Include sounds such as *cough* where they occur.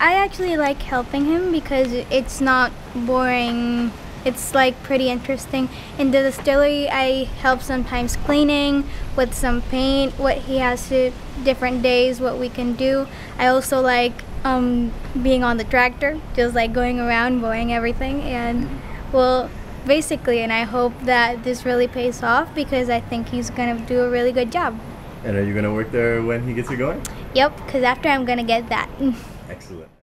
I actually like helping him because it's not boring. It's like pretty interesting. In the distillery, I help sometimes cleaning with some paint, what he has to, different days, what we can do. I also like um, being on the tractor, just like going around mowing everything. And well, basically, and I hope that this really pays off because I think he's gonna do a really good job. And are you gonna work there when he gets you going? Yep, because after I'm gonna get that. *laughs* Excellent.